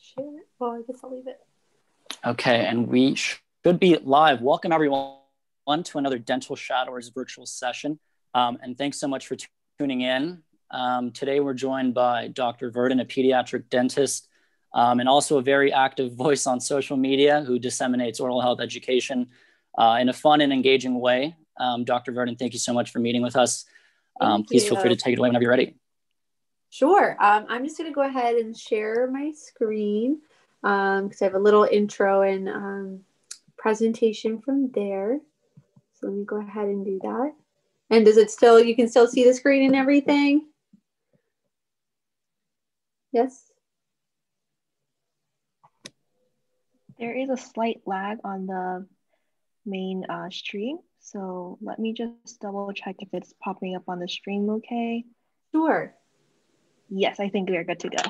Share. Well, I guess I'll leave it. Okay, and we should be live. Welcome everyone to another Dental Shadowers virtual session. Um, and thanks so much for tuning in. Um, today we're joined by Dr. Virden, a pediatric dentist, um, and also a very active voice on social media who disseminates oral health education uh, in a fun and engaging way. Um, Dr. Virden, thank you so much for meeting with us. Um, please feel free to take it away whenever you're ready. Sure. Um, I'm just going to go ahead and share my screen because um, I have a little intro and um, presentation from there. So let me go ahead and do that. And does it still, you can still see the screen and everything? Yes? There is a slight lag on the main uh, stream. So let me just double check if it's popping up on the stream okay. Sure. Yes, I think we are good to go.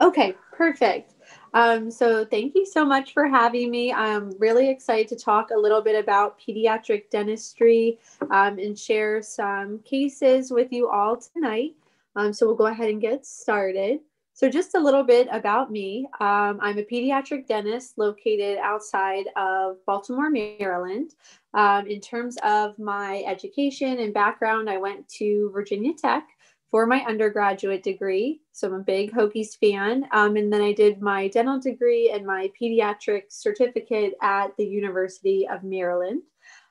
Okay, perfect. Um, so thank you so much for having me. I'm really excited to talk a little bit about pediatric dentistry um, and share some cases with you all tonight. Um, so we'll go ahead and get started. So just a little bit about me. Um, I'm a pediatric dentist located outside of Baltimore, Maryland. Um, in terms of my education and background, I went to Virginia Tech for my undergraduate degree. So I'm a big Hokies fan. Um, and then I did my dental degree and my pediatric certificate at the University of Maryland.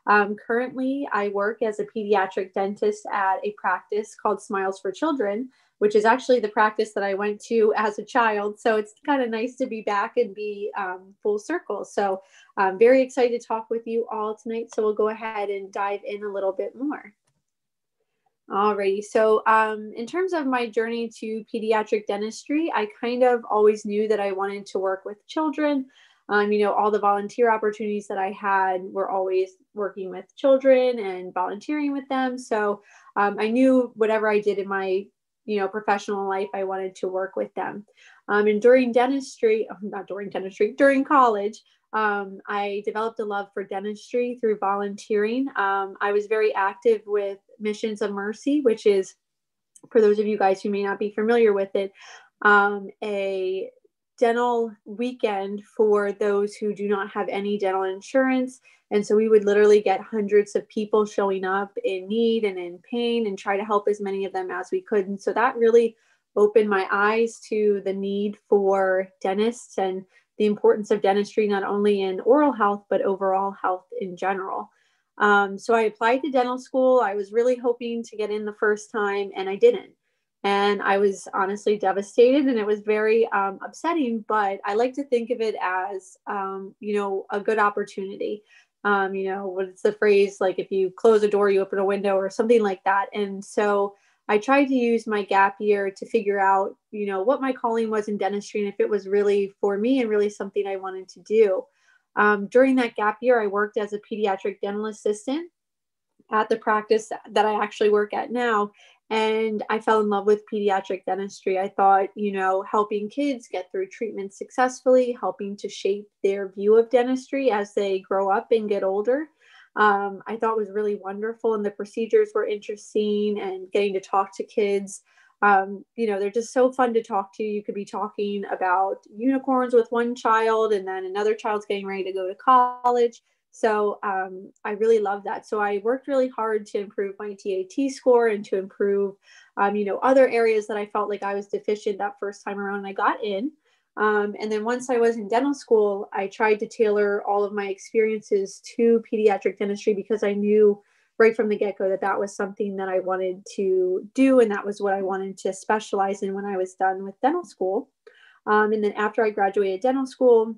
Um, currently, I work as a pediatric dentist at a practice called Smiles for Children, which is actually the practice that I went to as a child. So it's kind of nice to be back and be um, full circle. So I'm very excited to talk with you all tonight. So we'll go ahead and dive in a little bit more. Alrighty. So, um, in terms of my journey to pediatric dentistry, I kind of always knew that I wanted to work with children. Um, you know, all the volunteer opportunities that I had were always working with children and volunteering with them. So, um, I knew whatever I did in my, you know, professional life, I wanted to work with them. Um, and during dentistry, not during dentistry, during college, um, I developed a love for dentistry through volunteering. Um, I was very active with Missions of Mercy, which is, for those of you guys who may not be familiar with it, um, a dental weekend for those who do not have any dental insurance. And so we would literally get hundreds of people showing up in need and in pain and try to help as many of them as we could. And so that really opened my eyes to the need for dentists and the importance of dentistry, not only in oral health, but overall health in general. Um, so I applied to dental school. I was really hoping to get in the first time, and I didn't. And I was honestly devastated, and it was very um, upsetting. But I like to think of it as, um, you know, a good opportunity. Um, you know, what's the phrase like if you close a door, you open a window, or something like that. And so I tried to use my gap year to figure out, you know, what my calling was in dentistry and if it was really for me and really something I wanted to do. Um, during that gap year, I worked as a pediatric dental assistant at the practice that I actually work at now. And I fell in love with pediatric dentistry. I thought, you know, helping kids get through treatment successfully, helping to shape their view of dentistry as they grow up and get older um, I thought was really wonderful. And the procedures were interesting and getting to talk to kids. Um, you know, they're just so fun to talk to. You could be talking about unicorns with one child, and then another child's getting ready to go to college. So um, I really love that. So I worked really hard to improve my DAT score and to improve, um, you know, other areas that I felt like I was deficient that first time around. And I got in. Um, and then once I was in dental school, I tried to tailor all of my experiences to pediatric dentistry because I knew right from the get go that that was something that I wanted to do. And that was what I wanted to specialize in when I was done with dental school. Um, and then after I graduated dental school,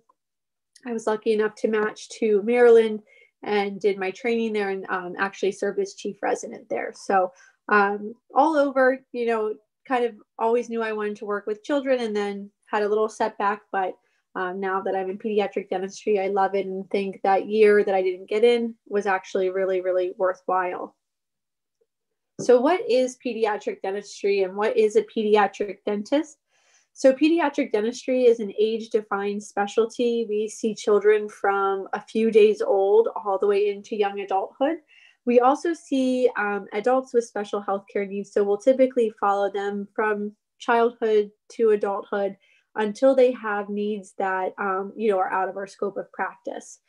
I was lucky enough to match to Maryland and did my training there and um, actually served as chief resident there. So um, all over, you know, kind of always knew I wanted to work with children and then had a little setback, but um, now that I'm in pediatric dentistry, I love it and think that year that I didn't get in was actually really, really worthwhile. So, what is pediatric dentistry and what is a pediatric dentist? So, pediatric dentistry is an age defined specialty. We see children from a few days old all the way into young adulthood. We also see um, adults with special health care needs. So, we'll typically follow them from childhood to adulthood until they have needs that um, you know are out of our scope of practice.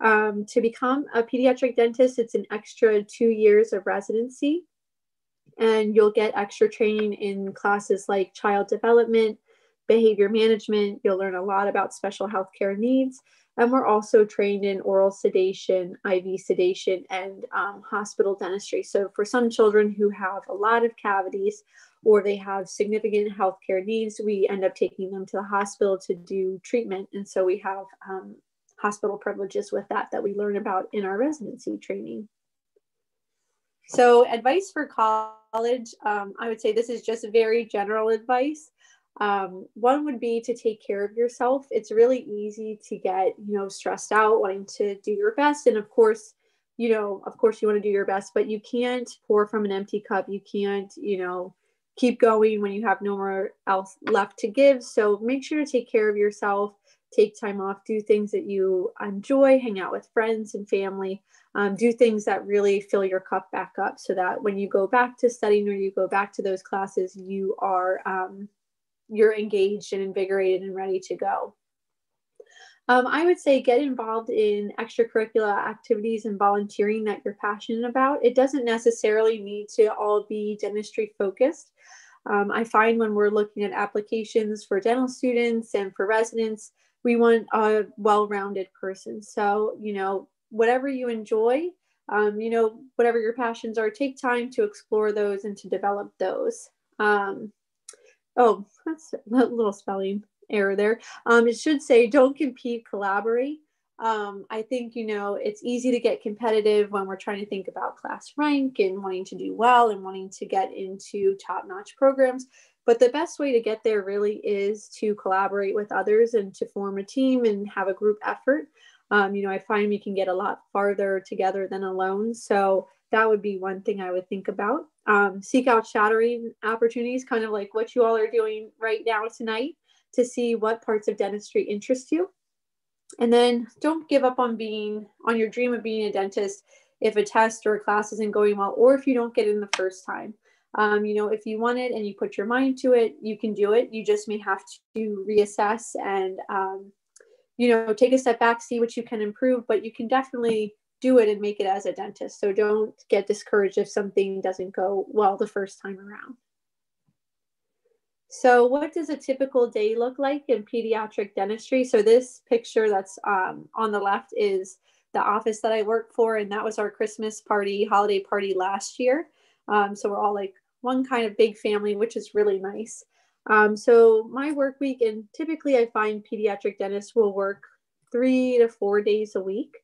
Um, to become a pediatric dentist, it's an extra two years of residency, and you'll get extra training in classes like child development, behavior management. You'll learn a lot about special healthcare needs. And we're also trained in oral sedation, IV sedation, and um, hospital dentistry. So, for some children who have a lot of cavities or they have significant healthcare needs, we end up taking them to the hospital to do treatment. And so, we have um, hospital privileges with that that we learn about in our residency training. So, advice for college um, I would say this is just very general advice. Um, one would be to take care of yourself. It's really easy to get, you know, stressed out, wanting to do your best. And of course, you know, of course, you want to do your best, but you can't pour from an empty cup. You can't, you know, keep going when you have no more else left to give. So make sure to take care of yourself, take time off, do things that you enjoy, hang out with friends and family, um, do things that really fill your cup back up so that when you go back to studying or you go back to those classes, you are um, you're engaged and invigorated and ready to go. Um, I would say get involved in extracurricular activities and volunteering that you're passionate about. It doesn't necessarily need to all be dentistry focused. Um, I find when we're looking at applications for dental students and for residents, we want a well rounded person. So, you know, whatever you enjoy, um, you know, whatever your passions are, take time to explore those and to develop those. Um, oh, that's a little spelling error there. Um, it should say don't compete, collaborate. Um, I think, you know, it's easy to get competitive when we're trying to think about class rank and wanting to do well and wanting to get into top notch programs. But the best way to get there really is to collaborate with others and to form a team and have a group effort. Um, you know, I find we can get a lot farther together than alone. So that would be one thing I would think about. Um, seek out shadowing opportunities, kind of like what you all are doing right now tonight, to see what parts of dentistry interest you. And then don't give up on being on your dream of being a dentist if a test or a class isn't going well, or if you don't get in the first time. Um, you know, if you want it and you put your mind to it, you can do it. You just may have to reassess and, um, you know, take a step back, see what you can improve, but you can definitely do it and make it as a dentist. So don't get discouraged if something doesn't go well the first time around. So what does a typical day look like in pediatric dentistry? So this picture that's um, on the left is the office that I work for, and that was our Christmas party, holiday party last year. Um, so we're all like one kind of big family, which is really nice. Um, so my work week, and typically I find pediatric dentists will work three to four days a week.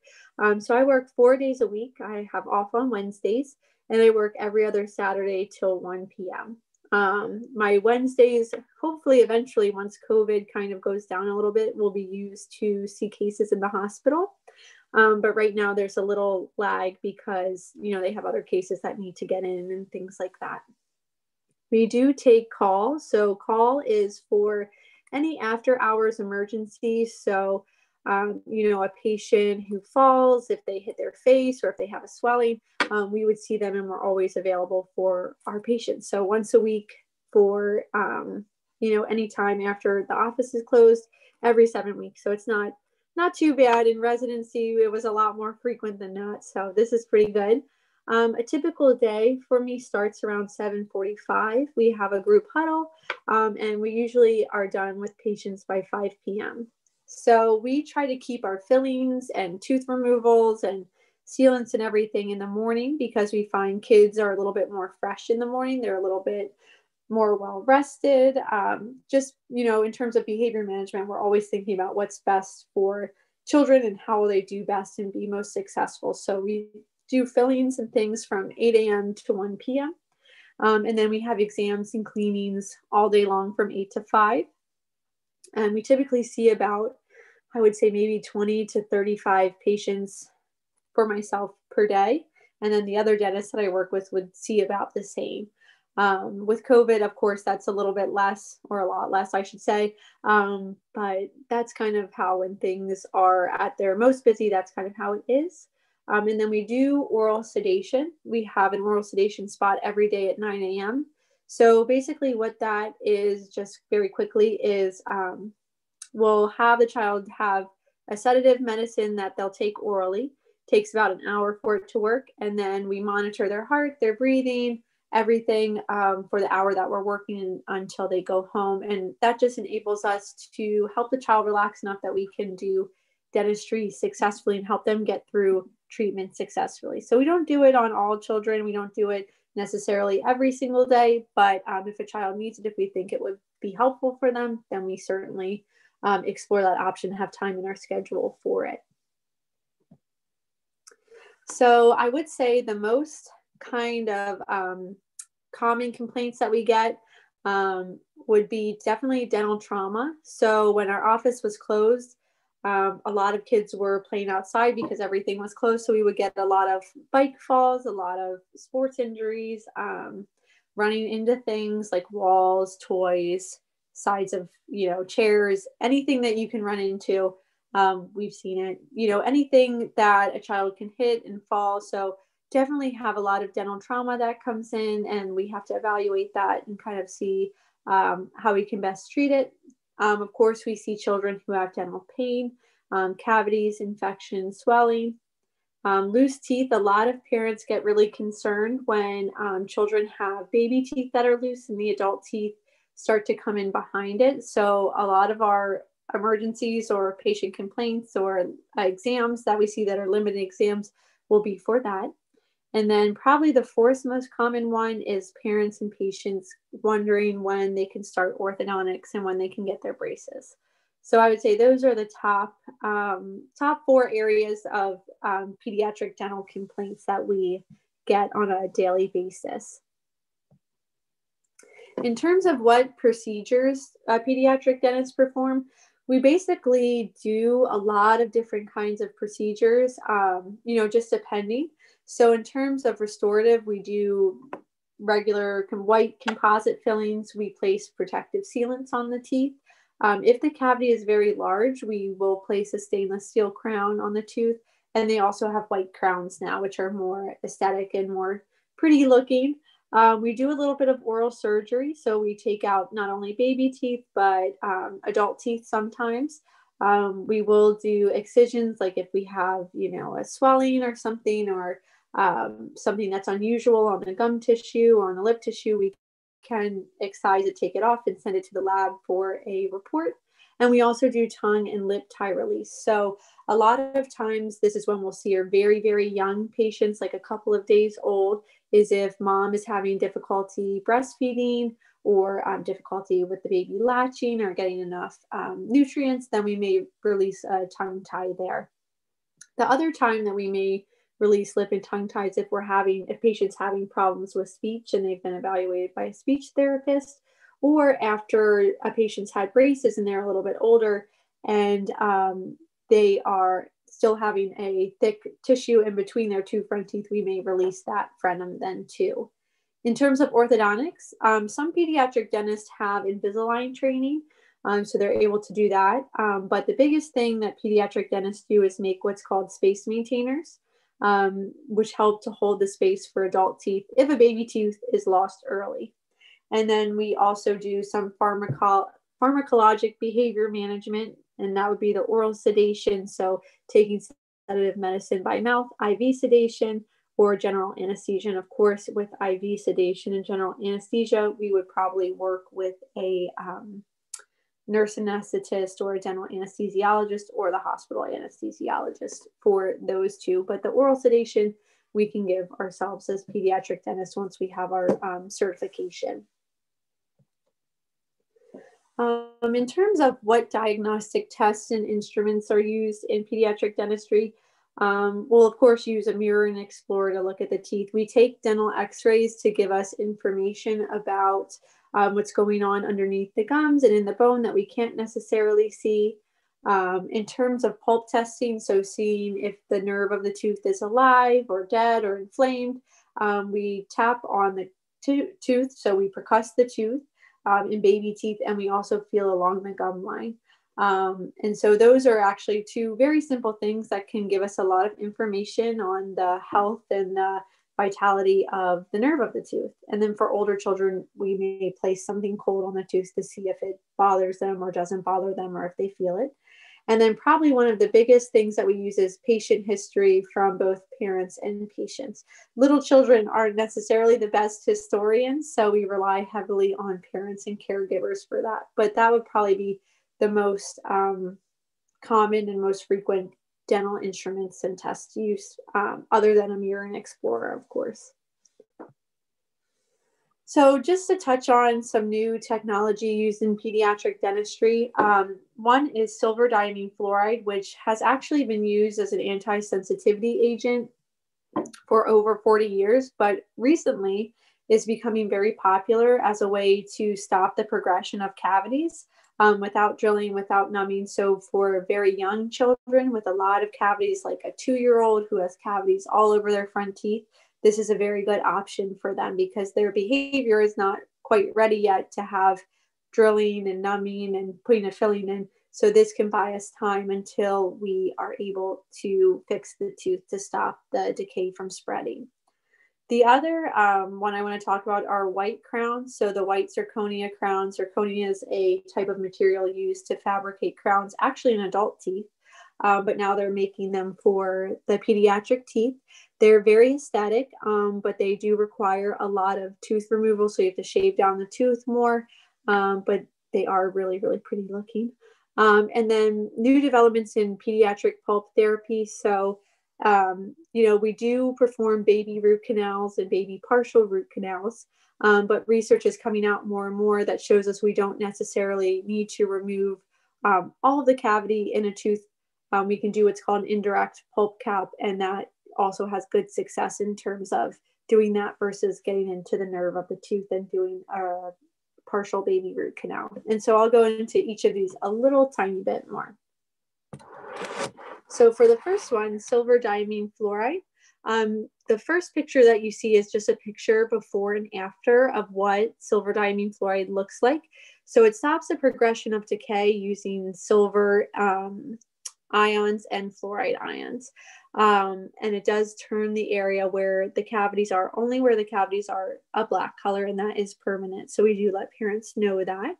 Um, so I work four days a week. I have off on Wednesdays, and I work every other Saturday till 1 p.m. Um, my Wednesdays, hopefully, eventually, once COVID kind of goes down a little bit, will be used to see cases in the hospital. Um, but right now, there's a little lag because you know they have other cases that need to get in and things like that. We do take call. So call is for any after hours emergencies. So um, you know, a patient who falls, if they hit their face or if they have a swelling, um, we would see them and we're always available for our patients. So once a week for, um, you know, any time after the office is closed, every seven weeks. So it's not not too bad. In residency, it was a lot more frequent than that. So this is pretty good. Um, a typical day for me starts around 7:45. We have a group huddle, um, and we usually are done with patients by 5 p.m. So we try to keep our fillings and tooth removals and sealants and everything in the morning because we find kids are a little bit more fresh in the morning. They're a little bit more well rested. Um, just, you know, in terms of behavior management, we're always thinking about what's best for children and how will they do best and be most successful. So we do fillings and things from 8 a.m. to 1 p.m. Um, and then we have exams and cleanings all day long from 8 to 5. And we typically see about I would say maybe 20 to 35 patients for myself per day. And then the other dentists that I work with would see about the same. Um, with COVID, of course, that's a little bit less, or a lot less, I should say. Um, but that's kind of how, when things are at their most busy, that's kind of how it is. Um, and then we do oral sedation. We have an oral sedation spot every day at 9 a.m. So basically, what that is, just very quickly, is um, we'll have the child have a sedative medicine that they'll take orally. Takes about an hour for it to work, and then we monitor their heart, their breathing, everything um, for the hour that we're working until they go home. And that just enables us to help the child relax enough that we can do dentistry successfully and help them get through treatment successfully. So we don't do it on all children. We don't do it necessarily every single day, but um, if a child needs it, if we think it would be helpful for them, then we certainly um, explore that option, and have time in our schedule for it. So I would say the most kind of um, common complaints that we get um, would be definitely dental trauma. So when our office was closed, um, a lot of kids were playing outside because everything was closed. So we would get a lot of bike falls, a lot of sports injuries, um, running into things like walls, toys, sides of you know chairs, anything that you can run into. Um, we've seen it. You know anything that a child can hit and fall. So definitely have a lot of dental trauma that comes in, and we have to evaluate that and kind of see um, how we can best treat it. Um, of course, we see children who have dental pain, um, cavities, infection, swelling. Um, loose teeth, a lot of parents get really concerned when um, children have baby teeth that are loose and the adult teeth start to come in behind it. So, a lot of our emergencies or patient complaints or uh, exams that we see that are limited exams will be for that. And then probably the fourth most common one is parents and patients wondering when they can start orthodontics and when they can get their braces. So I would say those are the top um, top four areas of um, pediatric dental complaints that we get on a daily basis. In terms of what procedures uh, pediatric dentists perform, we basically do a lot of different kinds of procedures, um, you know, just depending. So in terms of restorative, we do regular white composite fillings. We place protective sealants on the teeth. Um, if the cavity is very large, we will place a stainless steel crown on the tooth. And they also have white crowns now, which are more aesthetic and more pretty looking. Um, we do a little bit of oral surgery. So we take out not only baby teeth, but um, adult teeth sometimes. Um, we will do excisions, like if we have, you know, a swelling or something, or um, something that's unusual on the gum tissue or on the lip tissue, we can excise it, take it off, and send it to the lab for a report. And we also do tongue and lip tie release. So a lot of times, this is when we'll see our very, very young patients, like a couple of days old, is if mom is having difficulty breastfeeding or um, difficulty with the baby latching or getting enough um, nutrients, then we may release a tongue tie there. The other time that we may release lip and tongue ties if we're having if patients having problems with speech and they've been evaluated by a speech therapist or after a patient's had braces and they're a little bit older and um, they are still having a thick tissue in between their two front teeth we may release that frenum then too in terms of orthodontics um, some pediatric dentists have invisalign training um, so they're able to do that um, but the biggest thing that pediatric dentists do is make what's called space maintainers um, which help to hold the space for adult teeth if a baby tooth is lost early. And then we also do some pharmaco- pharmacologic behavior management, and that would be the oral sedation. So, taking sedative medicine by mouth, IV sedation, or general anesthesia. And of course, with IV sedation and general anesthesia, we would probably work with a um, nurse anesthetist or a dental anesthesiologist or the hospital anesthesiologist for those two. But the oral sedation we can give ourselves as pediatric dentists once we have our um, certification. Um, in terms of what diagnostic tests and instruments are used in pediatric dentistry, um, we'll of course use a mirror and explorer to look at the teeth. We take dental x-rays to give us information about um, what's going on underneath the gums and in the bone that we can't necessarily see. Um, in terms of pulp testing, so seeing if the nerve of the tooth is alive or dead or inflamed, um, we tap on the to tooth, so we percuss the tooth um, in baby teeth, and we also feel along the gum line. Um, and so those are actually two very simple things that can give us a lot of information on the health and the vitality of the nerve of the tooth. And then for older children, we may place something cold on the tooth to see if it bothers them or doesn't bother them or if they feel it. And then, probably one of the biggest things that we use is patient history from both parents and patients. Little children aren't necessarily the best historians, so we rely heavily on parents and caregivers for that. But that would probably be the most um, common and most frequent dental instruments and test use, um, other than a mirror and explorer, of course. So just to touch on some new technology used in pediatric dentistry, um, one is silver diamine fluoride, which has actually been used as an anti-sensitivity agent for over 40 years, but recently is becoming very popular as a way to stop the progression of cavities um, without drilling, without numbing. So for very young children with a lot of cavities, like a two-year-old who has cavities all over their front teeth, this is a very good option for them because their behavior is not quite ready yet to have drilling and numbing and putting a filling in. So this can buy us time until we are able to fix the tooth to stop the decay from spreading. The other um, one I want to talk about are white crowns. So the white zirconia crowns. Zirconia is a type of material used to fabricate crowns, actually in adult teeth, uh, but now they're making them for the pediatric teeth. They're very aesthetic, um, but they do require a lot of tooth removal. So you have to shave down the tooth more, um, but they are really, really pretty looking. Um, and then new developments in pediatric pulp therapy. So, um, you know, we do perform baby root canals and baby partial root canals, um, but research is coming out more and more that shows us we don't necessarily need to remove um, all of the cavity in a tooth. We can do what's called an indirect pulp cap, and that also has good success in terms of doing that versus getting into the nerve of the tooth and doing a partial baby root canal. And so I'll go into each of these a little tiny bit more. So for the first one, silver diamine fluoride, um, the first picture that you see is just a picture before and after of what silver diamine fluoride looks like. So it stops the progression of decay using silver um, ions and fluoride ions. Um, and it does turn the area where the cavities are only where the cavities are a black color and that is permanent. So we do let parents know that.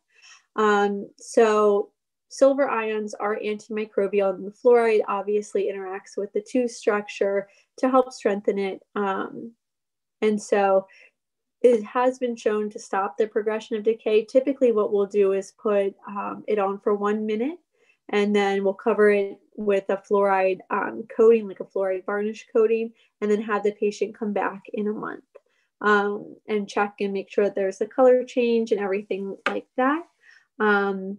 Um, so silver ions are antimicrobial and the fluoride obviously interacts with the tooth structure to help strengthen it. Um, and so it has been shown to stop the progression of decay. Typically what we'll do is put um, it on for one minute and then we'll cover it with a fluoride um, coating, like a fluoride varnish coating, and then have the patient come back in a month um, and check and make sure there's a color change and everything like that. Um,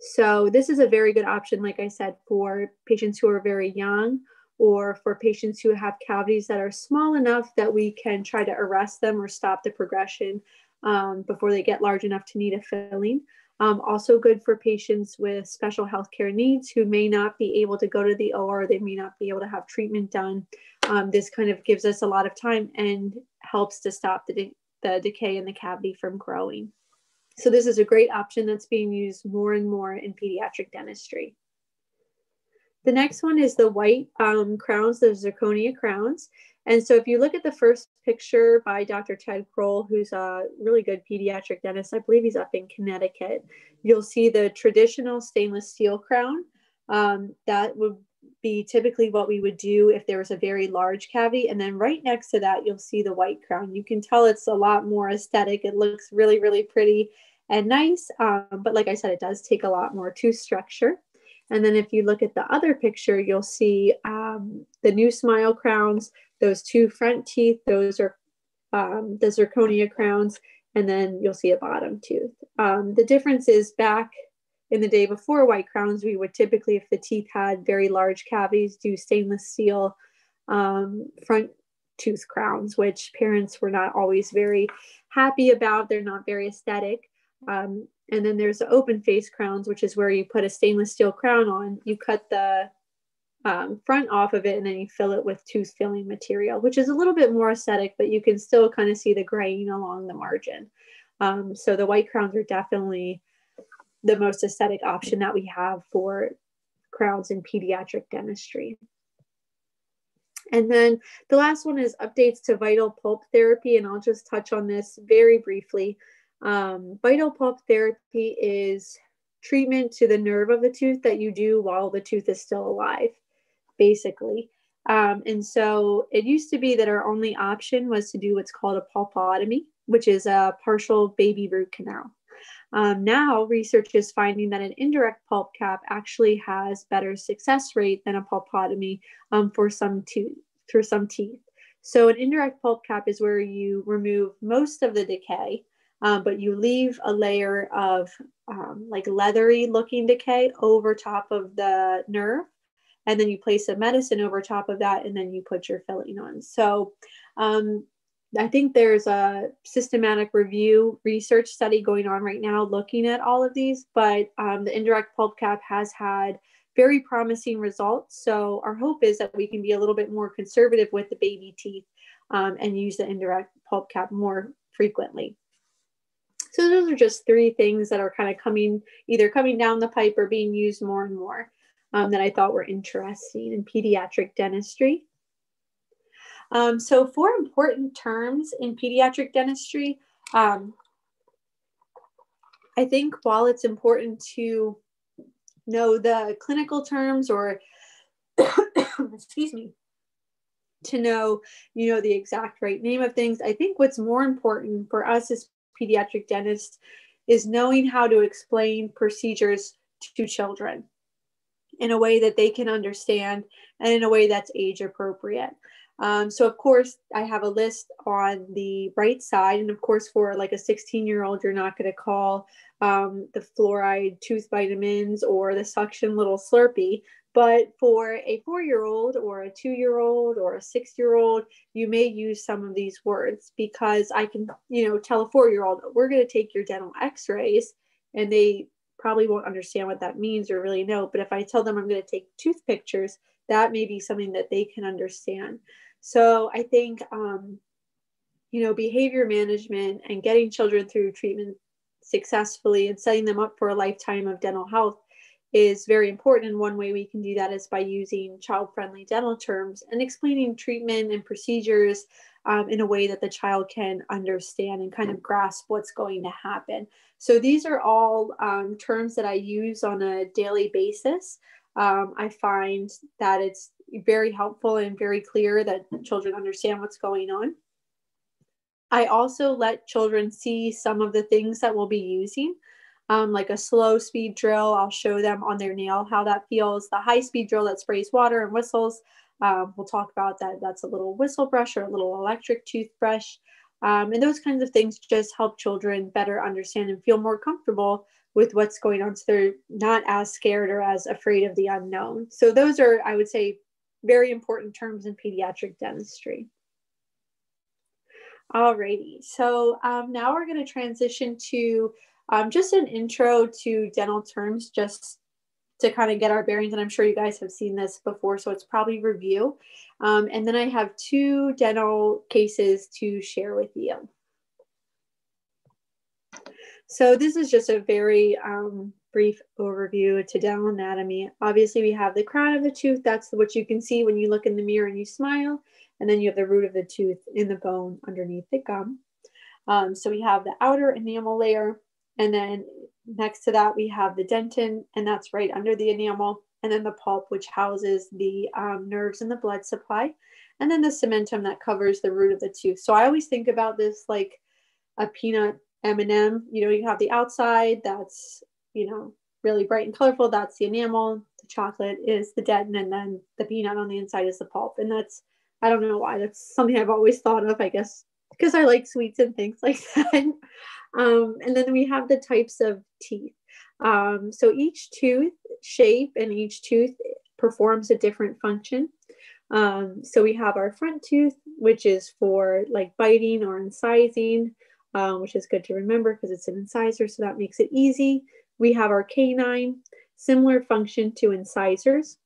so this is a very good option, like I said, for patients who are very young or for patients who have cavities that are small enough that we can try to arrest them or stop the progression um, before they get large enough to need a filling. Um, also good for patients with special healthcare needs who may not be able to go to the OR, they may not be able to have treatment done. Um, this kind of gives us a lot of time and helps to stop the, de the decay in the cavity from growing. So this is a great option that's being used more and more in pediatric dentistry. The next one is the white um, crowns, the zirconia crowns. And so if you look at the first picture by Dr. Ted Croll, who's a really good pediatric dentist, I believe he's up in Connecticut, you'll see the traditional stainless steel crown. Um, that would be typically what we would do if there was a very large cavity. And then right next to that, you'll see the white crown. You can tell it's a lot more aesthetic. It looks really, really pretty and nice. Um, but like I said, it does take a lot more tooth structure. And then if you look at the other picture, you'll see um, the NuSmile crowns, those two front teeth, those are um, the zirconia crowns, and then you'll see a bottom tooth. Um, the difference is back in the day before white crowns, we would typically, if the teeth had very large cavities, do stainless steel um, front tooth crowns, which parents were not always very happy about. They're not very aesthetic. Um, and then there's the open face crowns, which is where you put a stainless steel crown on. You cut the um, front off of it and then you fill it with tooth filling material, which is a little bit more aesthetic, but you can still kind of see the grain along the margin. Um, so the white crowns are definitely the most aesthetic option that we have for crowns in pediatric dentistry. And then the last one is updates to vital pulp therapy, and I'll just touch on this very briefly. Um, vital pulp therapy is treatment to the nerve of the tooth that you do while the tooth is still alive, basically. Um, and so it used to be that our only option was to do what's called a pulpotomy, which is a partial baby root canal. Um, now, research is finding that an indirect pulp cap actually has better success rate than a pulpotomy um, for some tooth through some teeth. So, an indirect pulp cap is where you remove most of the decay, um, but you leave a layer of um, like leathery looking decay over top of the nerve. And then you place a medicine over top of that, and then you put your filling on. So, um, I think there's a systematic review research study going on right now looking at all of these, but um, the indirect pulp cap has had very promising results. So our hope is that we can be a little bit more conservative with the baby teeth um, and use the indirect pulp cap more frequently. So those are just three things that are kind of coming, either coming down the pipe or being used more and more um, that I thought were interesting in pediatric dentistry. Um, so four important terms in pediatric dentistry. Um, I think while it's important to know the clinical terms or, excuse me, to know, you know, the exact right name of things, I think what's more important for us as pediatric dentists is knowing how to explain procedures to children in a way that they can understand and in a way that's age appropriate. Um, so of course I have a list on the right side. And of course, for like a 16 year old, you're not going to call um, the fluoride tooth vitamins or the suction little slurpee. But for a four year old or a two year old or a six year old, you may use some of these words because I can, you know, tell a four year old, we're going to take your dental x rays and they probably won't understand what that means or really know. But if I tell them I'm going to take tooth pictures, that may be something that they can understand. So I think, um, you know, behavior management and getting children through treatment successfully and setting them up for a lifetime of dental health is very important. And one way we can do that is by using child friendly dental terms and explaining treatment and procedures um, in a way that the child can understand and kind of grasp what's going to happen. So these are all um, terms that I use on a daily basis. Um, I find that it's very helpful and very clear that children understand what's going on. I also let children see some of the things that we'll be using, um, like a slow speed drill. I'll show them on their nail how that feels. The high speed drill that sprays water and whistles, um, we'll talk about that. That's a little whistle brush or a little electric toothbrush. Um, and those kinds of things just help children better understand and feel more comfortable with what's going on so they're not as scared or as afraid of the unknown. So those are, I would say, very important terms in pediatric dentistry. Alrighty, so um, now we're going to transition to um, just an intro to dental terms, just to kind of get our bearings. And I'm sure you guys have seen this before, so it's probably review. Um, and then I have two dental cases to share with you. So this is just a very um, brief overview to dental anatomy. Obviously, we have the crown of the tooth. That's what you can see when you look in the mirror and you smile. And then you have the root of the tooth in the bone underneath the gum. Um, so we have the outer enamel layer. And then next to that, we have the dentin, and that's right under the enamel. And then the pulp, which houses the um, nerves and the blood supply. And then the cementum that covers the root of the tooth. So I always think about this like a peanut M&M, you know, you have the outside that's, you know, really bright and colorful. That's the enamel. The chocolate is the dentin, and then the peanut on the inside is the pulp. And that's, I don't know why, that's something I've always thought of, I guess, because I like sweets and things like that. um, and then we have the types of teeth. Um, so each tooth shape and each tooth performs a different function. Um, so we have our front tooth, which is for like biting or incising um, which is good to remember because it's an incisor, so that makes it easy. We have our canine, similar function to incisors.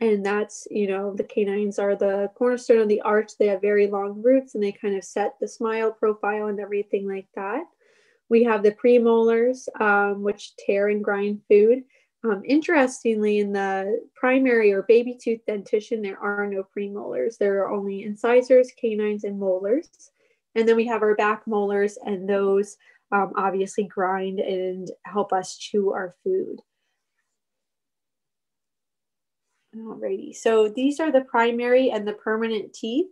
And that's, you know, the canines are the cornerstone of the arch. They have very long roots and they kind of set the smile profile and everything like that. We have the premolars, um, which tear and grind food. Um, interestingly, in the primary or baby tooth dentition, there are no premolars. There are only incisors, canines, and molars. And then we have our back molars, and those um, obviously grind and help us chew our food. Alrighty, so these are the primary and the permanent teeth.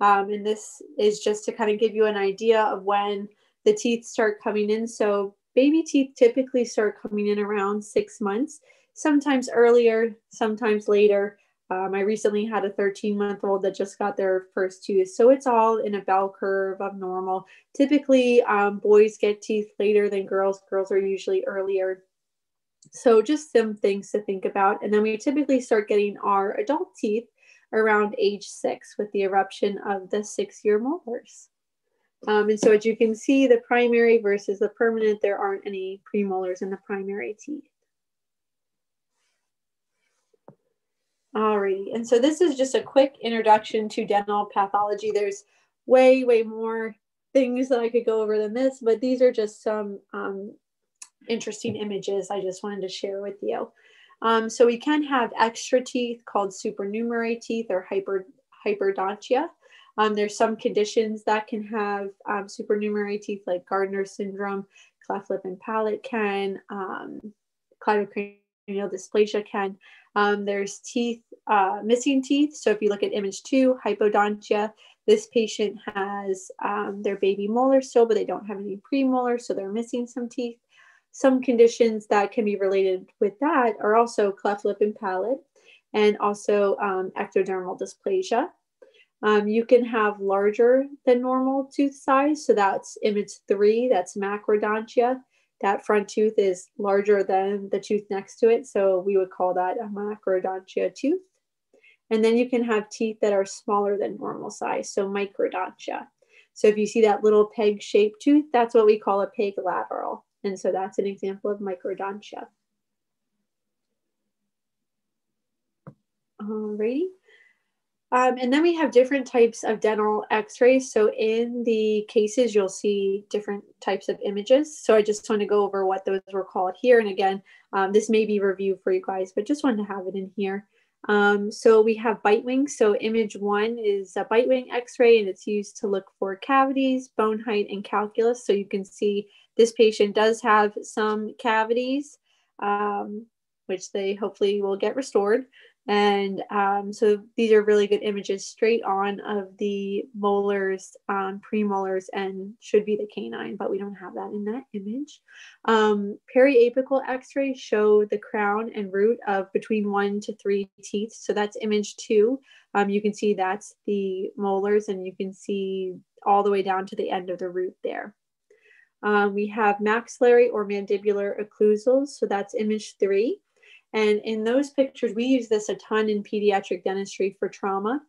Um, and this is just to kind of give you an idea of when the teeth start coming in. So baby teeth typically start coming in around six months, sometimes earlier, sometimes later. Um, I recently had a 13 month old that just got their first tooth. So it's all in a bell curve of normal. Typically, um, boys get teeth later than girls. Girls are usually earlier. So just some things to think about. And then we typically start getting our adult teeth around age six with the eruption of the six year molars. Um, and so as you can see, the primary versus the permanent, there aren't any premolars in the primary teeth. Alrighty, and so this is just a quick introduction to dental pathology. There's way, way more things that I could go over than this, but these are just some um, interesting images I just wanted to share with you. Um, so we can have extra teeth called supernumerary teeth or hyper, hyperdontia. Um, there's some conditions that can have um, supernumerary teeth, like Gardner syndrome, cleft lip and palate can, um, cleidocranial dysplasia can. Um, there's teeth, uh, missing teeth. So if you look at image two, hypodontia, this patient has um, their baby molar still, but they don't have any premolars, so they're missing some teeth. Some conditions that can be related with that are also cleft lip and palate, and also um, ectodermal dysplasia. Um, you can have larger than normal tooth size. So that's image three, that's macrodontia. That front tooth is larger than the tooth next to it. So we would call that a macrodontia tooth. And then you can have teeth that are smaller than normal size. So microdontia. So if you see that little peg shaped tooth, that's what we call a peg lateral. And so that's an example of microdontia. Alrighty. Um, and then we have different types of dental x-rays. So in the cases, you'll see different types of images. So I just want to go over what those were called here. And again, um, this may be review for you guys, but just wanted to have it in here. Um, so we have bite wings. So image one is a bite wing x-ray and it's used to look for cavities, bone height, and calculus. So you can see this patient does have some cavities, um, which they hopefully will get restored. And um, so these are really good images straight on of the molars, um, premolars, and should be the canine, but we don't have that in that image. Um, periapical x-rays show the crown and root of between one to three teeth. So that's image two. Um, you can see that's the molars and you can see all the way down to the end of the root there. Um, we have maxillary or mandibular occlusals. So that's image three. And in those pictures, we use this a ton in pediatric dentistry for trauma.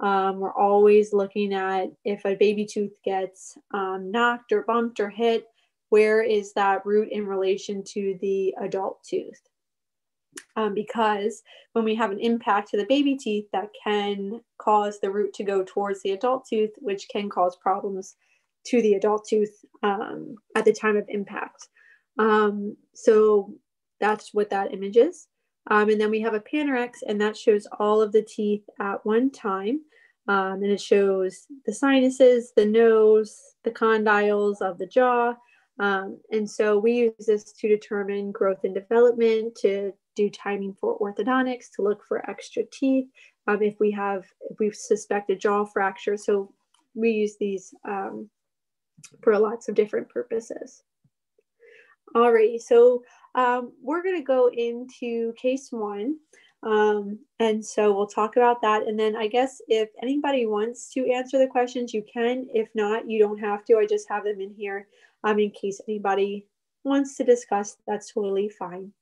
Um, we're always looking at if a baby tooth gets um, knocked or bumped or hit, where is that root in relation to the adult tooth? Um, because when we have an impact to the baby teeth, that can cause the root to go towards the adult tooth, which can cause problems to the adult tooth um, at the time of impact. Um, so that's what that image is. Um, and then we have a Panorex, and that shows all of the teeth at one time. Um, and it shows the sinuses, the nose, the condyles of the jaw. Um, and so we use this to determine growth and development, to do timing for orthodontics, to look for extra teeth. Um, if we have, if we suspect a jaw fracture. So we use these um, for lots of different purposes. Alrighty, so um, we're going to go into case one. Um, and so we'll talk about that. And then I guess if anybody wants to answer the questions, you can. If not, you don't have to. I just have them in here um, in case anybody wants to discuss. That's totally fine.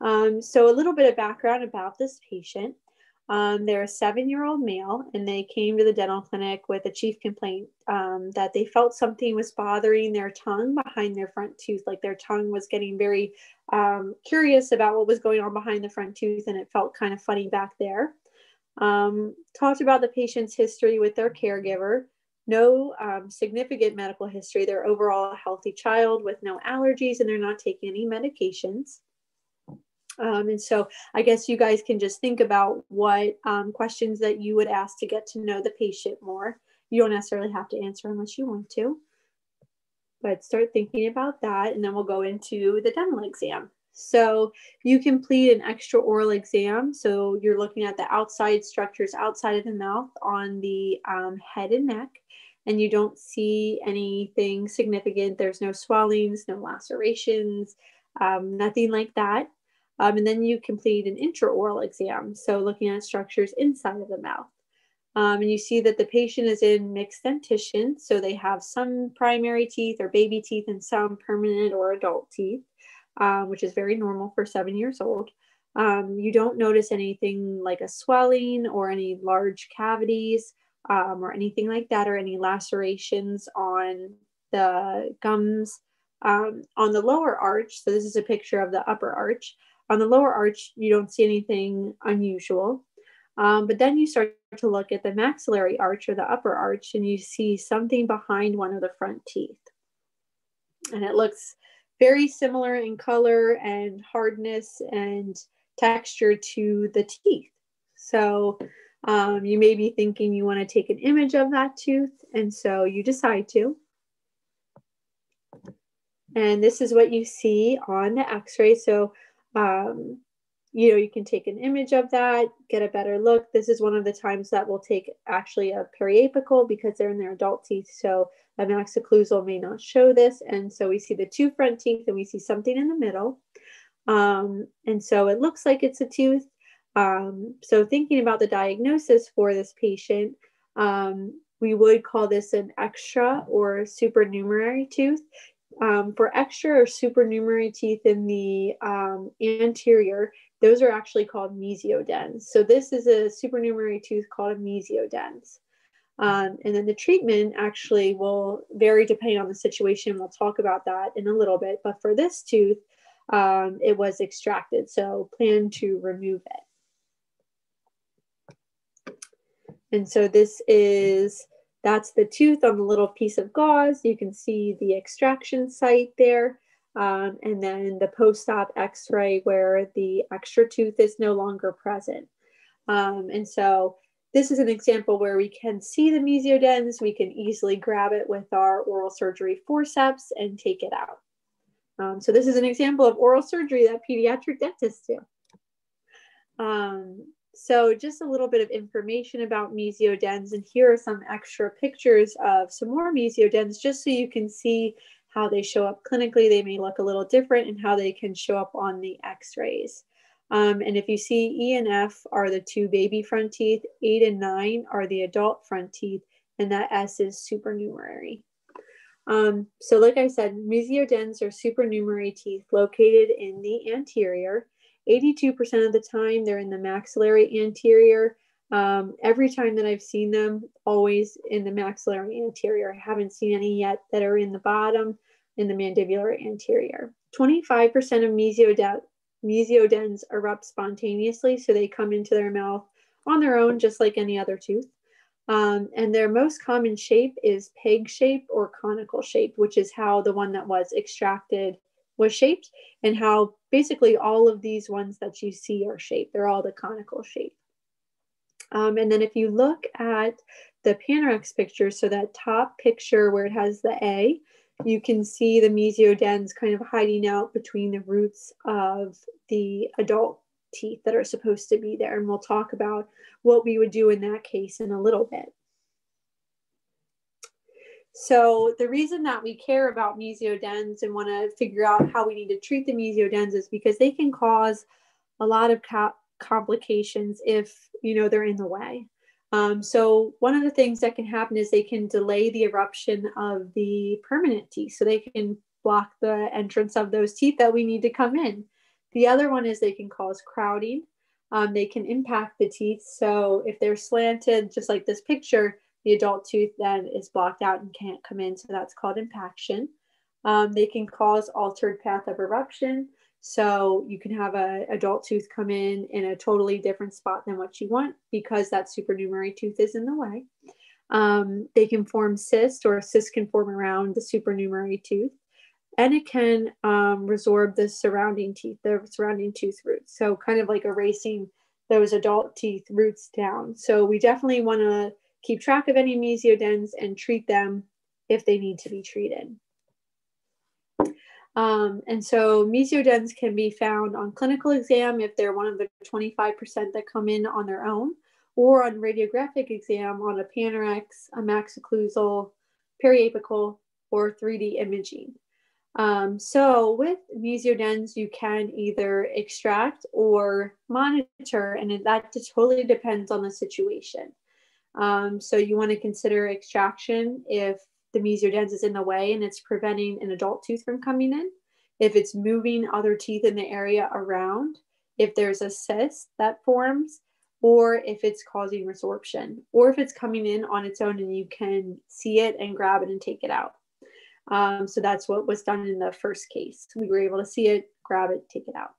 Um, so a little bit of background about this patient. Um, they're a seven year old male, and they came to the dental clinic with a chief complaint um, that they felt something was bothering their tongue behind their front tooth. Like their tongue was getting very um, curious about what was going on behind the front tooth, and it felt kind of funny back there. Um, talked about the patient's history with their caregiver. No um, significant medical history. They're overall a healthy child with no allergies, and they're not taking any medications. Um, and so I guess you guys can just think about what um, questions that you would ask to get to know the patient more. You don't necessarily have to answer unless you want to, but start thinking about that. And then we'll go into the dental exam. So you complete an extra oral exam. So you're looking at the outside structures outside of the mouth on the um, head and neck, and you don't see anything significant. There's no swellings, no lacerations, um, nothing like that. Um, and then you complete an intraoral exam. So looking at structures inside of the mouth. Um, and you see that the patient is in mixed dentition. So they have some primary teeth or baby teeth and some permanent or adult teeth um, which is very normal for seven years old. Um, you don't notice anything like a swelling or any large cavities um, or anything like that, or any lacerations on the gums um, on the lower arch. So, this is a picture of the upper arch. On the lower arch, you don't see anything unusual. Um, but then you start to look at the maxillary arch or the upper arch, and you see something behind one of the front teeth. And it looks very similar in color and hardness and texture to the teeth. So um, you may be thinking you want to take an image of that tooth, and so you decide to. And this is what you see on the x-ray. So, um, you know, you can take an image of that, get a better look. This is one of the times that we'll take actually a periapical because they're in their adult teeth. So a max occlusal may not show this. And so we see the two front teeth and we see something in the middle. Um, and so it looks like it's a tooth. Um, so thinking about the diagnosis for this patient, um, we would call this an extra or supernumerary tooth. Um, for extra or supernumerary teeth in the um, anterior, those are actually called mesiodens. So this is a supernumerary tooth called a mesiodens. Um, and then the treatment actually will vary depending on the situation. We'll talk about that in a little bit. But for this tooth, um, it was extracted. So plan to remove it. And so this is, that's the tooth on the little piece of gauze. You can see the extraction site there. Um, and then the post-op x-ray where the extra tooth is no longer present. Um, and so this is an example where we can see the mesiodens. We can easily grab it with our oral surgery forceps and take it out. Um, so this is an example of oral surgery that pediatric dentists do. Um, so just a little bit of information about mesiodens, and here are some extra pictures of some more mesiodens, just so you can see how they show up clinically. They may look a little different and how they can show up on the x-rays. Um, and if you see E and F are the two baby front teeth, eight and nine are the adult front teeth, and that S is supernumerary. Um, so like I said, mesiodens are supernumerary teeth located in the anterior. 82% of the time they're in the maxillary anterior. Um, every time that I've seen them, always in the maxillary anterior. I haven't seen any yet that are in the bottom in the mandibular anterior. 25% of mesiodens erupt spontaneously, so they come into their mouth on their own, just like any other tooth. Um, and their most common shape is peg shape or conical shape, which is how the one that was extracted was shaped, and how basically all of these ones that you see are shaped. They're all the conical shape. Um, and then if you look at the Panorex picture, so that top picture where it has the A, you can see the mesiodens kind of hiding out between the roots of the adult teeth that are supposed to be there. And we'll talk about what we would do in that case in a little bit. So the reason that we care about mesiodens and want to figure out how we need to treat the mesiodens is because they can cause a lot of complications if you know they're in the way. Um, so one of the things that can happen is they can delay the eruption of the permanent teeth. So they can block the entrance of those teeth that we need to come in. The other one is they can cause crowding. Um, they can impact the teeth. So if they're slanted, just like this picture, the adult tooth then is blocked out and can't come in. So that's called impaction. Um, they can cause altered path of eruption. So you can have an adult tooth come in in a totally different spot than what you want because that supernumerary tooth is in the way. Um, they can form cyst or cyst can form around the supernumerary tooth. and it can um, resorb the surrounding teeth, the surrounding tooth roots. So, kind of like erasing those adult teeth roots down. So, we definitely want to keep track of any mesiodens and treat them if they need to be treated. Um, and so mesiodens can be found on clinical exam if they're one of the 25% that come in on their own, or on radiographic exam on a Panorex, a maxocclusal, periapical, or 3D imaging. Um, so with mesiodens, you can either extract or monitor, and that totally depends on the situation. Um, so you want to consider extraction if the mesiodens is in the way and it's preventing an adult tooth from coming in. If it's moving other teeth in the area around, if there's a cyst that forms, or if it's causing resorption, or if it's coming in on its own and you can see it and grab it and take it out. Um, so that's what was done in the first case. We were able to see it, grab it, take it out.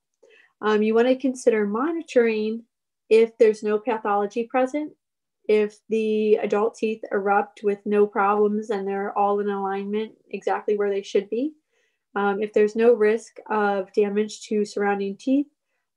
Um, you want to consider monitoring if there's no pathology present if the adult teeth erupt with no problems and they're all in alignment exactly where they should be, um, if there's no risk of damage to surrounding teeth,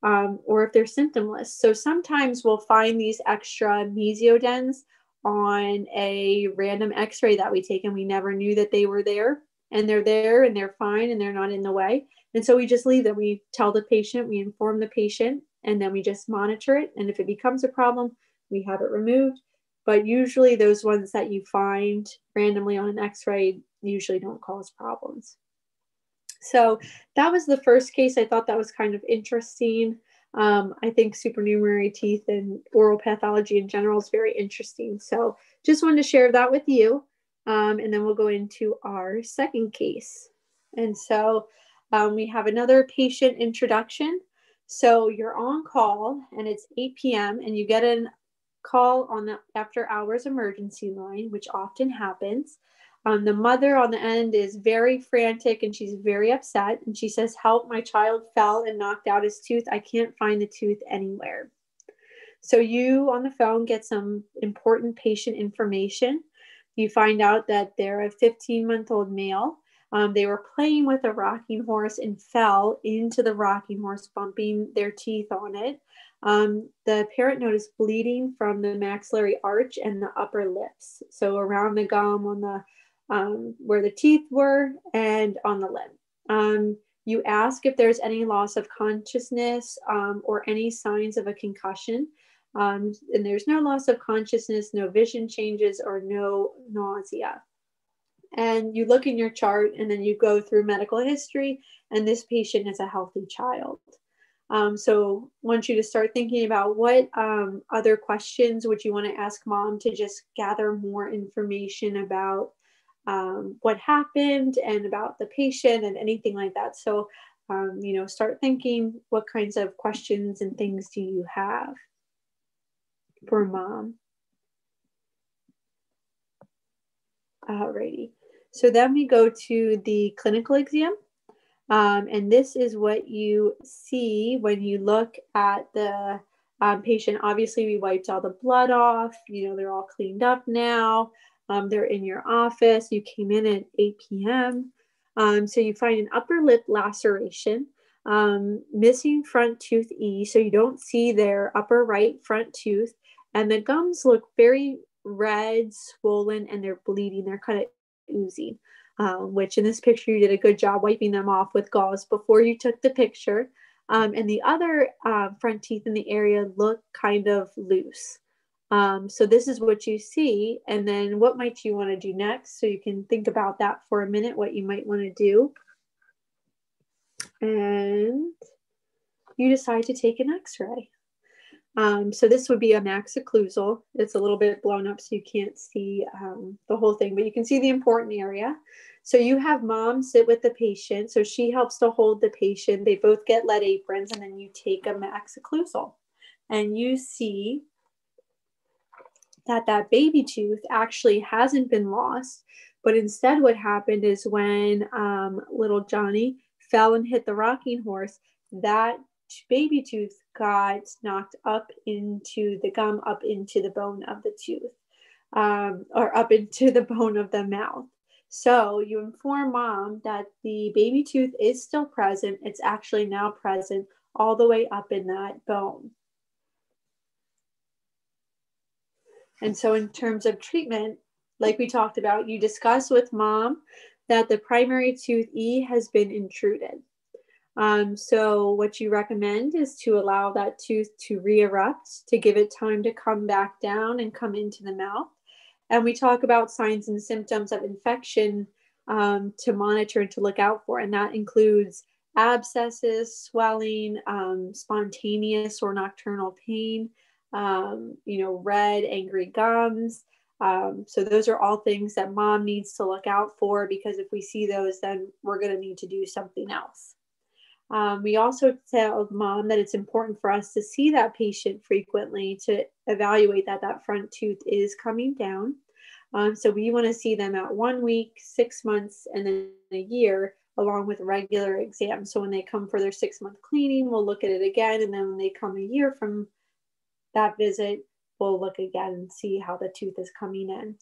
um, or if they're symptomless. So sometimes we'll find these extra mesiodens on a random x ray that we take and we never knew that they were there. And they're there and they're fine and they're not in the way. And so we just leave them. We tell the patient, we inform the patient, and then we just monitor it. And if it becomes a problem, we have it removed. But usually, those ones that you find randomly on an x ray usually don't cause problems. So, that was the first case. I thought that was kind of interesting. Um, I think supernumerary teeth and oral pathology in general is very interesting. So, just wanted to share that with you. Um, and then we'll go into our second case. And so, um, we have another patient introduction. So, you're on call and it's 8 p.m., and you get an call on the after hours emergency line, which often happens. Um, the mother on the end is very frantic and she's very upset. And she says, Help, my child fell and knocked out his tooth. I can't find the tooth anywhere. So, you on the phone get some important patient information. You find out that they're a 15 month old male. Um, they were playing with a rocking horse and fell into the rocking horse, bumping their teeth on it. Um, the parent noticed bleeding from the maxillary arch and the upper lips. So around the gum on the um, where the teeth were and on the lip. Um, you ask if there's any loss of consciousness um, or any signs of a concussion. Um, and there's no loss of consciousness, no vision changes, or no nausea. And you look in your chart and then you go through medical history, and this patient is a healthy child. Um, so want you to start thinking about what um, other questions would you want to ask mom to just gather more information about um, what happened and about the patient and anything like that. So, um, you know, start thinking what kinds of questions and things do you have for mom. Alrighty. So then we go to the clinical exam. Um, and this is what you see when you look at the um, patient. Obviously, we wiped all the blood off. You know, they're all cleaned up now. Um, they're in your office. You came in at 8 p.m. Um, so you find an upper lip laceration, um, missing front tooth E. So you don't see their upper right front tooth. And the gums look very red, swollen, and they're bleeding. They're kind of oozing um, which in this picture you did a good job wiping them off with gauze before you took the picture. Um, and the other uh, front teeth in the area look kind of loose. Um, so this is what you see. And then what might you want to do next? So you can think about that for a minute, what you might want to do. And you decide to take an x-ray. Um, so this would be a max occlusal. It's a little bit blown up so you can't see um, the whole thing, but you can see the important area. So you have mom sit with the patient. So she helps to hold the patient. They both get lead aprons and then you take a max occlusal. And you see that that baby tooth actually hasn't been lost. But instead what happened is when um, little Johnny fell and hit the rocking horse, that baby tooth got knocked up into the gum, up into the bone of the tooth, um, or up into the bone of the mouth. So you inform mom that the baby tooth is still present. It's actually now present all the way up in that bone. And so, in terms of treatment, like we talked about, you discuss with mom that the primary tooth E has been intruded. Um, so, what you recommend is to allow that tooth to re erupt, to give it time to come back down and come into the mouth. And we talk about signs and symptoms of infection um, to monitor and to look out for. And that includes abscesses, swelling, um, spontaneous or nocturnal pain, um, you know, red, angry gums. Um, so those are all things that mom needs to look out for because if we see those, then we're going to need to do something else. Um, we also tell mom that it's important for us to see that patient frequently to evaluate that that front tooth is coming down. Um, so we want to see them at one week, six months, and then a year, along with regular exams. So when they come for their six month cleaning, we'll look at it again. And then when they come a year from that visit, we'll look again and see how the tooth is coming in.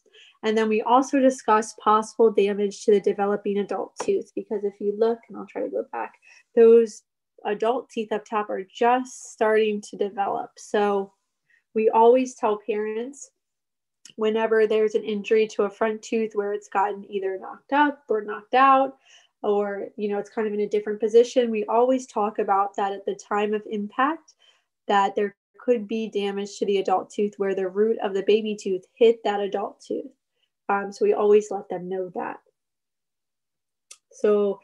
And then we also discuss possible damage to the developing adult tooth because if you look, and I'll try to go back, those adult teeth up top are just starting to develop. So we always tell parents whenever there's an injury to a front tooth where it's gotten either knocked up or knocked out or you know it's kind of in a different position we always talk about that at the time of impact that there could be damage to the adult tooth where the root of the baby tooth hit that adult tooth. Um, so we always let them know that. So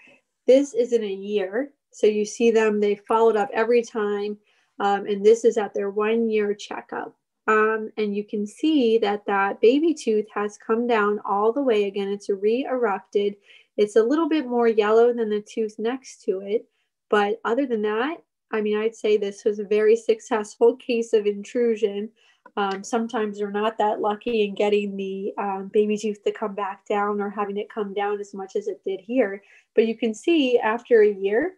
this is in a year. So you see them, they followed up every time. Um, and this is at their one year checkup. Um, and you can see that that baby tooth has come down all the way again. It's re-erupted. It's a little bit more yellow than the tooth next to it. But other than that, I mean, I'd say this was a very successful case of intrusion. Um, sometimes we're not that lucky in getting the um, baby tooth to come back down or having it come down as much as it did here. But you can see after a year,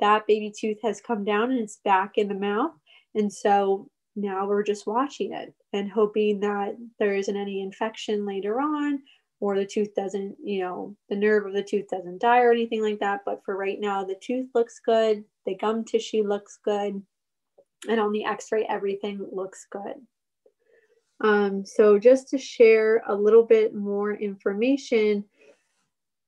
that baby tooth has come down and it's back in the mouth. And so now we're just watching it and hoping that there isn't any infection later on or the tooth doesn't, you know, the nerve of the tooth doesn't die or anything like that. But for right now, the tooth looks good, the gum tissue looks good, and on the x ray, everything looks good. Um, so, just to share a little bit more information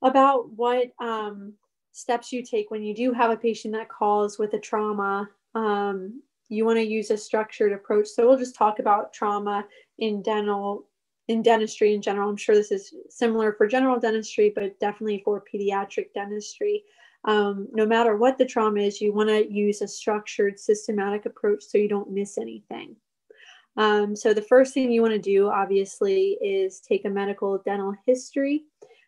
about what um, steps you take when you do have a patient that calls with a trauma. Um, you want to use a structured approach. So, we'll just talk about trauma in dental in dentistry in general. I'm sure this is similar for general dentistry, but definitely for pediatric dentistry. Um, no matter what the trauma is, you want to use a structured, systematic approach so you don't miss anything. Um, so, the first thing you want to do, obviously, is take a medical dental history,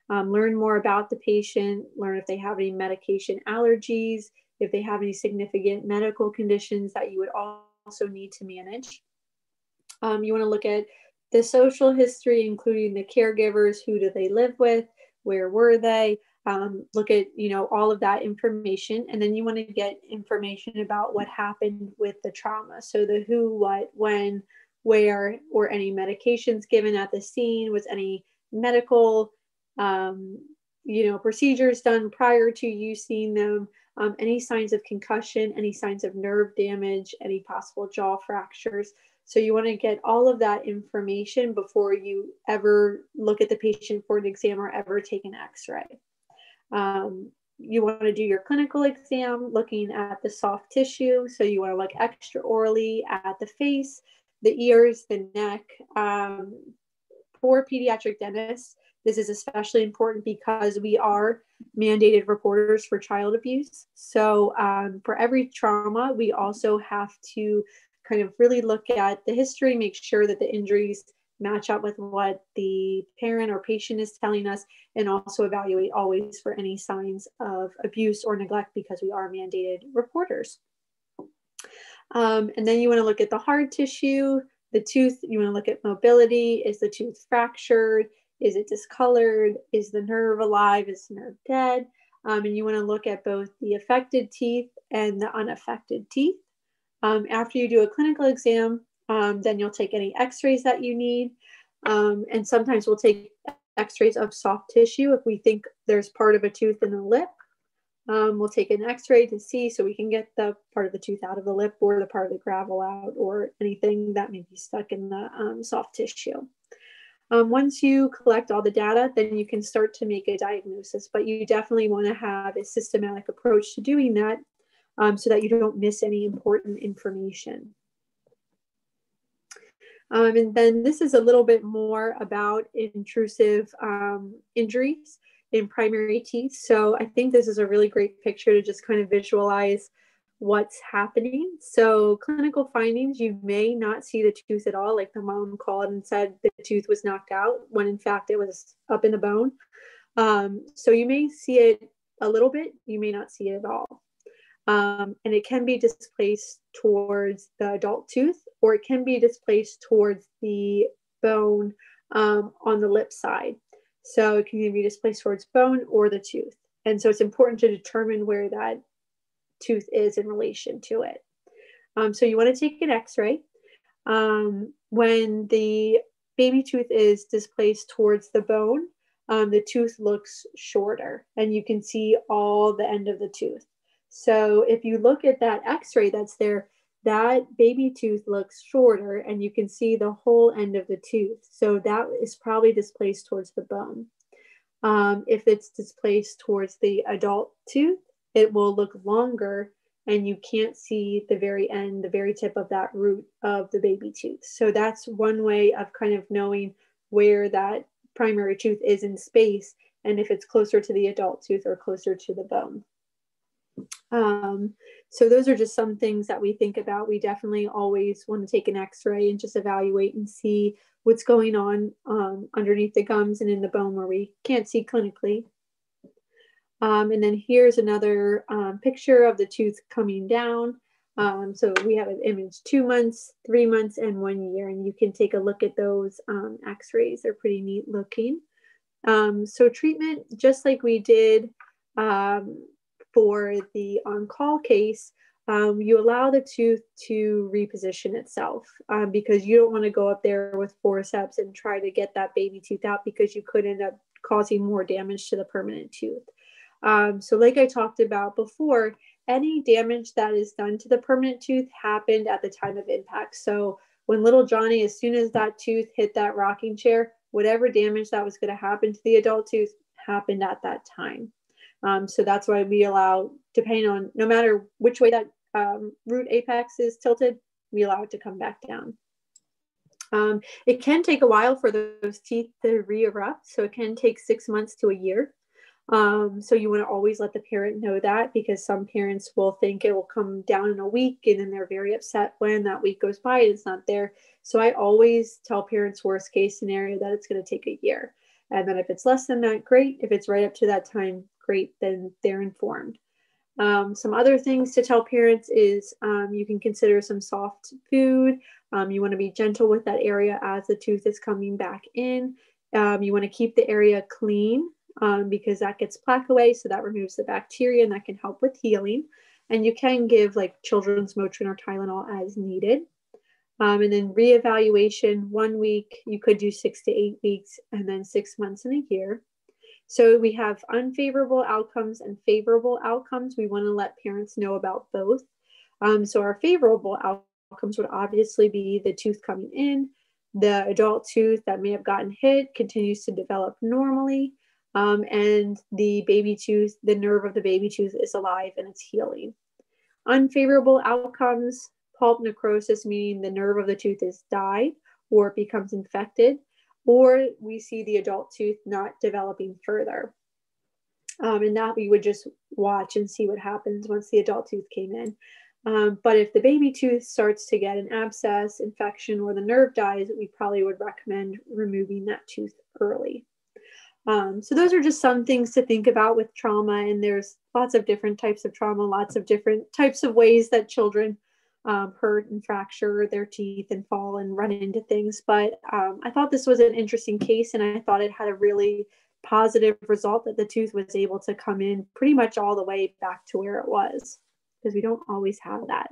um, learn more about the patient, learn if they have any medication allergies, if they have any significant medical conditions that you would also need to manage. Um, you want to look at the social history, including the caregivers, who do they live with, where were they, um, look at you know all of that information. And then you want to get information about what happened with the trauma. So the who what when where or any medications given at the scene? Was any medical um, you know procedures done prior to you seeing them? Um, any signs of concussion any signs of nerve damage any possible jaw fractures so you want to get all of that information before you ever look at the patient for an exam or ever take an x-ray. Um, you want to do your clinical exam looking at the soft tissue. So you want to look extra orally at the face, the ears, the neck. Um, for pediatric dentists, this is especially important because we are mandated reporters for child abuse. So um, for every trauma, we also have to kind of really look at the history, make sure that the injuries match up with what the parent or patient is telling us, and also evaluate always for any signs of abuse or neglect because we are mandated reporters. Um, and then you want to look at the hard tissue, the tooth, you want to look at mobility. Is the tooth fractured? Is it discolored? Is the nerve alive? Is the nerve dead? Um, and you want to look at both the affected teeth and the unaffected teeth. Um, after you do a clinical exam, um, then you'll take any x-rays that you need. Um, and sometimes we'll take x-rays of soft tissue if we think there's part of a tooth in the lip. Um, we'll take an x-ray to see so we can get the part of the tooth out of the lip or the part of the gravel out or anything that may be stuck in the um, soft tissue. Um, once you collect all the data, then you can start to make a diagnosis, but you definitely want to have a systematic approach to doing that um, so that you don't miss any important information. Um, and then this is a little bit more about intrusive um, injuries in primary teeth. So I think this is a really great picture to just kind of visualize what's happening. So clinical findings, you may not see the tooth at all, like the mom called and said the tooth was knocked out when in fact it was up in the bone. Um, so you may see it a little bit, you may not see it at all. Um, and it can be displaced towards the adult tooth or it can be displaced towards the bone um, on the lip side. So it can be displaced towards bone or the tooth. And so it's important to determine where that tooth is in relation to it. Um, so you want to take an x-ray. Um, when the baby tooth is displaced towards the bone, um, the tooth looks shorter and you can see all the end of the tooth. So if you look at that x-ray that's there, that baby tooth looks shorter and you can see the whole end of the tooth. So that is probably displaced towards the bone. Um, if it's displaced towards the adult tooth, it will look longer and you can't see the very end, the very tip of that root of the baby tooth. So that's one way of kind of knowing where that primary tooth is in space and if it's closer to the adult tooth or closer to the bone. Um, so those are just some things that we think about. We definitely always want to take an x-ray and just evaluate and see what's going on um, underneath the gums and in the bone where we can't see clinically. Um, and then here's another um, picture of the tooth coming down. Um, so we have an image two months, three months, and one year, and you can take a look at those um, x-rays. They're pretty neat looking. So treatment, just like we did um, for the on-call case, um, you allow the tooth to reposition itself um, because you don't want to go up there with forceps and try to get that baby tooth out because you could end up causing more damage to the permanent tooth. Um, so, like I talked about before, any damage that is done to the permanent tooth happened at the time of impact. So, when little Johnny, as soon as that tooth hit that rocking chair, whatever damage that was going to happen to the adult tooth happened at that time. Um, so that's why we allow, depending on no matter which way that um, root apex is tilted, we allow it to come back down. Um, it can take a while for those teeth to re-erupt, so it can take six months to a year. Um, so you want to always let the parent know that because some parents will think it will come down in a week and then they're very upset when that week goes by and it's not there. So I always tell parents worst case scenario that it's going to take a year. And then if it's less than that, great. If it's right up to that time, great. Then they're informed. Um, some other things to tell parents is um, you can consider some soft food. Um, you want to be gentle with that area as the tooth is coming back in. Um, you want to keep the area clean um, because that gets plaque away. So that removes the bacteria and that can help with healing. And you can give like children's Motrin or Tylenol as needed. Um, and then reevaluation one week, you could do six to eight weeks, and then six months in a year. So we have unfavorable outcomes and favorable outcomes. We want to let parents know about both. Um, so our favorable outcomes would obviously be the tooth coming in, the adult tooth that may have gotten hit continues to develop normally. Um, and the baby tooth, the nerve of the baby tooth is alive and it's healing. Unfavorable outcomes, pulp necrosis, meaning the nerve of the tooth is died or it becomes infected, or we see the adult tooth not developing further. Um, and that we would just watch and see what happens once the adult tooth came in. Um, but if the baby tooth starts to get an abscess, infection, or the nerve dies, we probably would recommend removing that tooth early. Um, so those are just some things to think about with trauma. And there's lots of different types of trauma, lots of different types of ways that children um, hurt and fracture their teeth and fall and run into things. But um, I thought this was an interesting case, and I thought it had a really positive result that the tooth was able to come in pretty much all the way back to where it was because we don't always have that.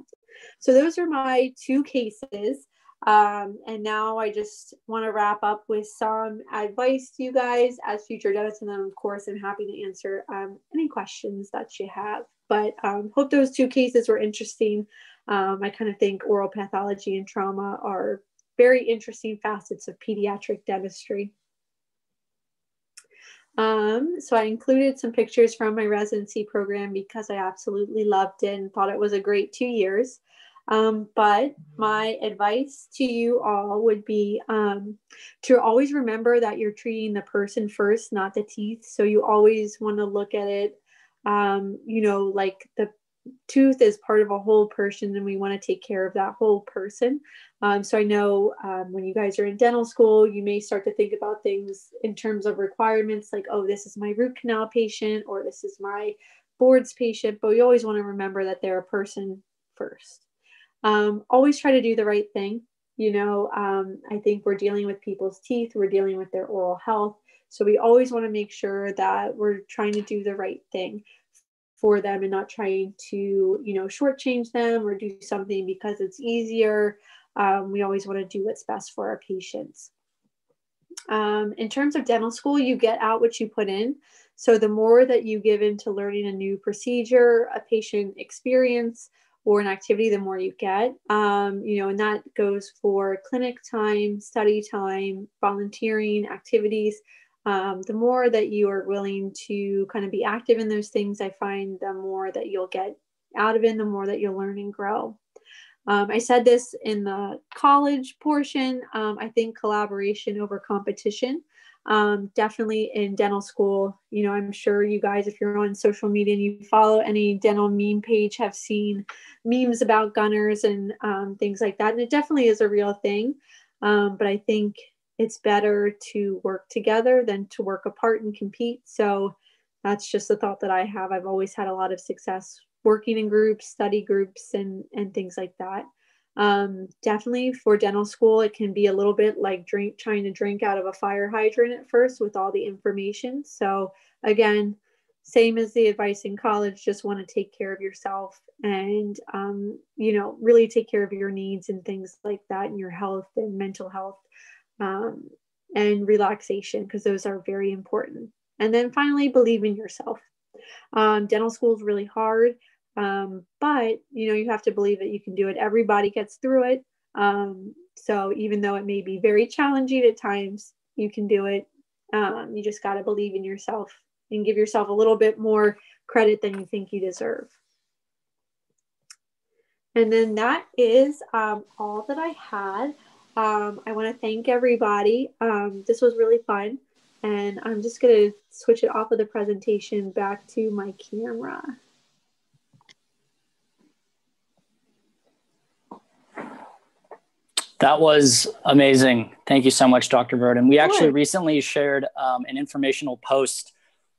So those are my two cases. Um, and now I just want to wrap up with some advice to you guys as future dentists. And then, of course, I'm happy to answer um, any questions that you have. But um, hope those two cases were interesting. Um, I kind of think oral pathology and trauma are very interesting facets of pediatric dentistry. Um, so I included some pictures from my residency program because I absolutely loved it and thought it was a great two years. Um, but my advice to you all would be um, to always remember that you're treating the person first, not the teeth. So you always want to look at it, um, you know, like the tooth is part of a whole person and we want to take care of that whole person. Um, so I know um, when you guys are in dental school, you may start to think about things in terms of requirements like, oh, this is my root canal patient or this is my boards patient, but you always want to remember that they're a person first. Um, always try to do the right thing. You know, um, I think we're dealing with people's teeth, we're dealing with their oral health. So we always want to make sure that we're trying to do the right thing for them and not trying to, you know, shortchange them or do something because it's easier. Um, we always want to do what's best for our patients. Um, in terms of dental school, you get out what you put in. So the more that you give into learning a new procedure, a patient experience, or an activity, the more you get. Um, you know, and that goes for clinic time, study time, volunteering activities. Um, the more that you are willing to kind of be active in those things, I find the more that you'll get out of it, the more that you'll learn and grow. Um, I said this in the college portion. Um, I think collaboration over competition. Um, definitely in dental school, you know, I'm sure you guys, if you're on social media and you follow any dental meme page, have seen memes about gunners and um, things like that. And it definitely is a real thing. Um, but I think it's better to work together than to work apart and compete. So that's just a thought that I have. I've always had a lot of success working in groups, study groups, and and things like that. Um, definitely for dental school, it can be a little bit like drink trying to drink out of a fire hydrant at first with all the information. So again, same as the advice in college, just want to take care of yourself and um, you know really take care of your needs and things like that, and your health and mental health um, and relaxation because those are very important. And then finally, believe in yourself. Um, dental school is really hard. Um, but you know, you have to believe that you can do it. Everybody gets through it. Um, so even though it may be very challenging at times, you can do it. Um, you just got to believe in yourself and give yourself a little bit more credit than you think you deserve. And then that is um, all that I had. Um, I want to thank everybody. Um, this was really fun. And I'm just going to switch it off of the presentation back to my camera. That was amazing. Thank you so much, Dr. Virden. We actually recently shared um, an informational post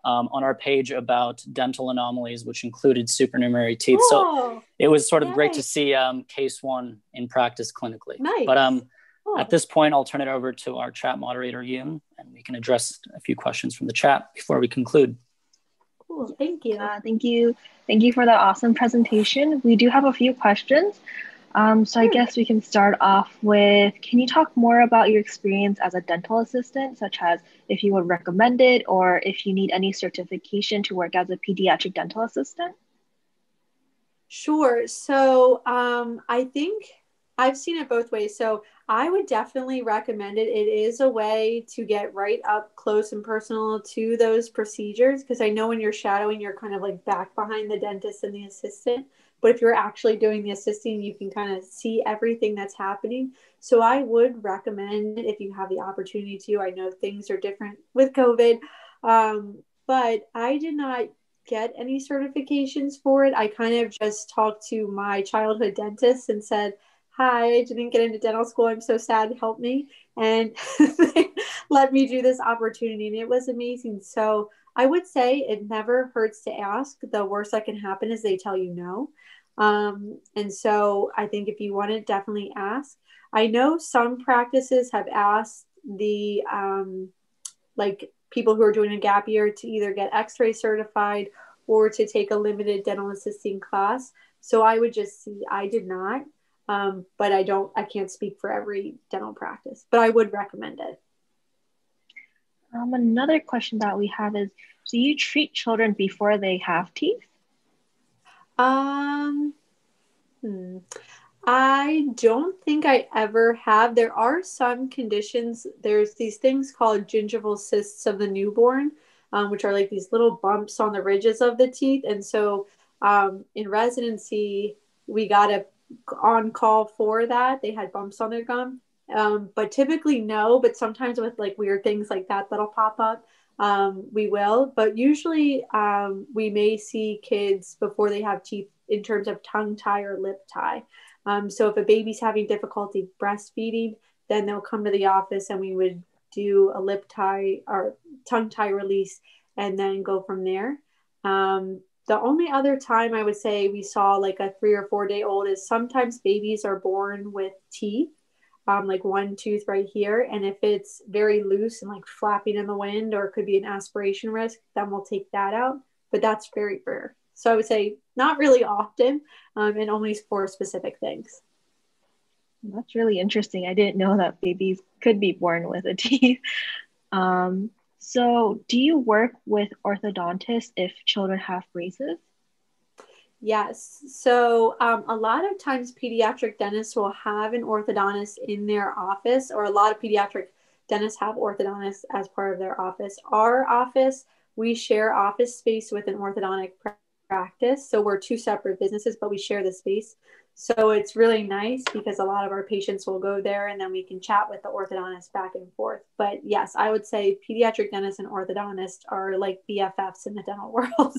um, on our page about dental anomalies, which included supernumerary teeth. So it was sort of Yay. great to see um, case one in practice clinically. Nice. But um, at this point, I'll turn it over to our chat moderator, Yoon, and we can address a few questions from the chat before we conclude. Cool. Thank you. Uh, thank you. Thank you for the awesome presentation. We do have a few questions. Um, so I guess we can start off with, can you talk more about your experience as a dental assistant, such as if you would recommend it or if you need any certification to work as a pediatric dental assistant? Sure. So um, I think I've seen it both ways. So I would definitely recommend it. It is a way to get right up close and personal to those procedures because I know when you're shadowing, you're kind of like back behind the dentist and the assistant. But if you're actually doing the assisting, you can kind of see everything that's happening. So I would recommend if you have the opportunity to. I know things are different with COVID, um, but I did not get any certifications for it. I kind of just talked to my childhood dentist and said, Hi, I didn't get into dental school. I'm so sad. Help me. And let me do this opportunity. And it was amazing. So I would say it never hurts to ask. The worst that can happen is they tell you no. Um, and so I think if you want to definitely ask. I know some practices have asked the um, like people who are doing a gap year to either get x-ray certified or to take a limited dental assisting class. So I would just see, I did not. Um, but I don't, I can't speak for every dental practice, but I would recommend it. Um, another question that we have is Do you treat children before they have teeth? Um, hmm. I don't think I ever have. There are some conditions. There's these things called gingival cysts of the newborn, um, which are like these little bumps on the ridges of the teeth. And so um, in residency, we got a on call for that. They had bumps on their gum. Um, but typically no, but sometimes with like weird things like that that'll pop up, um, we will. But usually um, we may see kids before they have teeth in terms of tongue tie or lip tie. Um, so if a baby's having difficulty breastfeeding, then they'll come to the office and we would do a lip tie or tongue tie release and then go from there. Um, the only other time I would say we saw like a three or four day old is sometimes babies are born with teeth, um, like one tooth right here. And if it's very loose and like flapping in the wind or it could be an aspiration risk, then we'll take that out. But that's very rare. So I would say not really often um, and only for specific things. That's really interesting. I didn't know that babies could be born with a teeth. Um, so, do you work with orthodontists if children have braces? Yes. So, um, a lot of times pediatric dentists will have an orthodontist in their office, or a lot of pediatric dentists have orthodontists as part of their office. Our office, we share office space with an orthodontic practice. So we're two separate businesses, but we share the space. So it's really nice because a lot of our patients will go there and then we can chat with the orthodontist back and forth. But yes, I would say pediatric dentists and orthodontists are like BFFs in the dental world.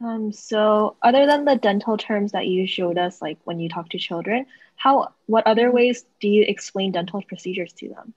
um, so other than the dental terms that you showed us, like when you talk to children, how what other ways do you explain dental procedures to them?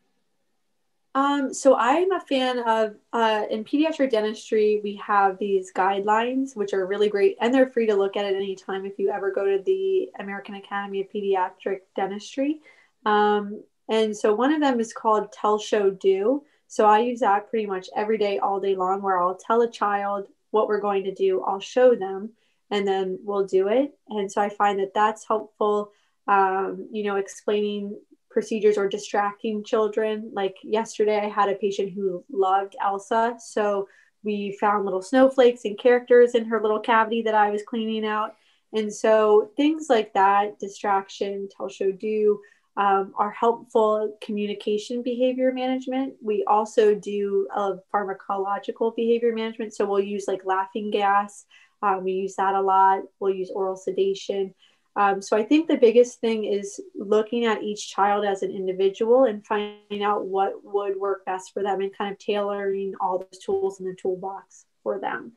Um, so I'm a fan of uh, in pediatric dentistry, we have these guidelines, which are really great, and they're free to look at at any time if you ever go to the American Academy of Pediatric Dentistry. Um, and so one of them is called Tell Show Do. So I use that pretty much every day, all day long, where I'll tell a child what we're going to do, I'll show them, and then we'll do it. And so I find that that's helpful. Um, you know, explaining procedures or distracting children. Like yesterday, I had a patient who loved Elsa. So we found little snowflakes and characters in her little cavity that I was cleaning out. And so things like that, distraction, tell, show, do, um, are helpful communication behavior management. We also do a pharmacological behavior management. So we'll use like laughing gas. Um, we use that a lot. We'll use oral sedation. Um, so I think the biggest thing is looking at each child as an individual and finding out what would work best for them and kind of tailoring all those tools in the toolbox for them.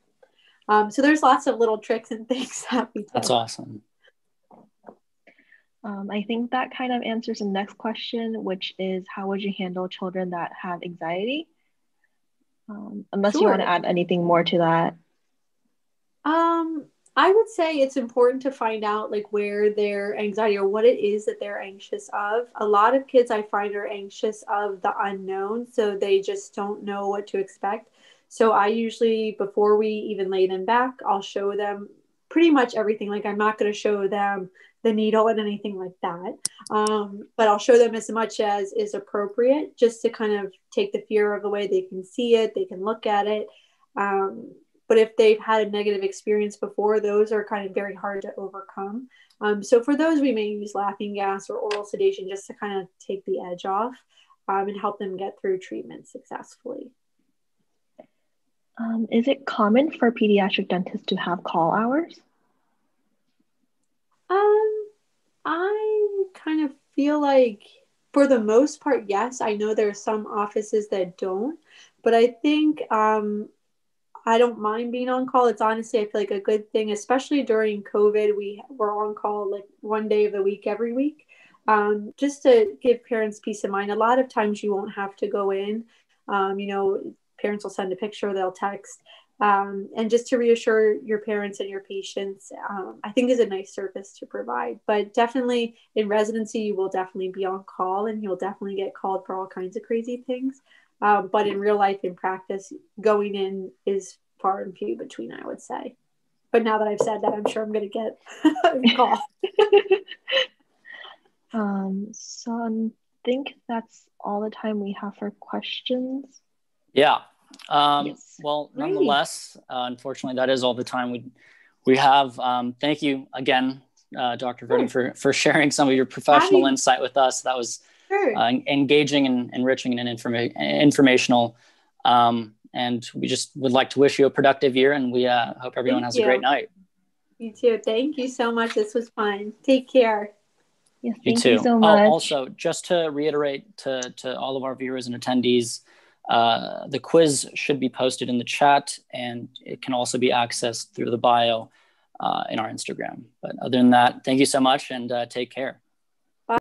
Um, so there's lots of little tricks and things that we do. That's awesome. Um, I think that kind of answers the next question, which is how would you handle children that have anxiety? Um, unless sure. you want to add anything more to that. Um, I would say it's important to find out like where their anxiety or what it is that they're anxious of. A lot of kids I find are anxious of the unknown, so they just don't know what to expect. So I usually before we even lay them back, I'll show them pretty much everything. Like I'm not going to show them the needle and anything like that, um, but I'll show them as much as is appropriate, just to kind of take the fear of the way they can see it, they can look at it. Um, but if they've had a negative experience before, those are kind of very hard to overcome. Um, so for those, we may use laughing gas or oral sedation just to kind of take the edge off um, and help them get through treatment successfully. Um, is it common for pediatric dentists to have call hours? Um, I kind of feel like for the most part, yes. I know there are some offices that don't, but I think um, I don't mind being on call. It's honestly, I feel like a good thing, especially during COVID. We were on call like one day of the week every week, um, just to give parents peace of mind. A lot of times you won't have to go in. Um, you know, parents will send a picture, they'll text. Um, and just to reassure your parents and your patients, um, I think is a nice service to provide. But definitely in residency, you will definitely be on call and you'll definitely get called for all kinds of crazy things. Um, but in real life, in practice, going in is far and few between, I would say. but now that I've said that, I'm sure I'm going to get a call. um, so I think that's all the time we have for questions. Yeah. Um, yes. Well, nonetheless, uh, unfortunately, that is all the time we we have. Um, thank you again, uh, Dr. Virden, for for sharing some of your professional insight with us. That was sure. uh, engaging and enriching and informa- informational. Um, and we just would like to wish you a productive year, and we uh, hope everyone Thank has you. a great night. You too. Thank you so much. This was fun. Take care. Yes, you too. You so oh, much. also, just to reiterate to, to all of our viewers and attendees, uh, the quiz should be posted in the chat and it can also be accessed through the bio uh, in our Instagram. But other than that, thank you so much and uh, take care.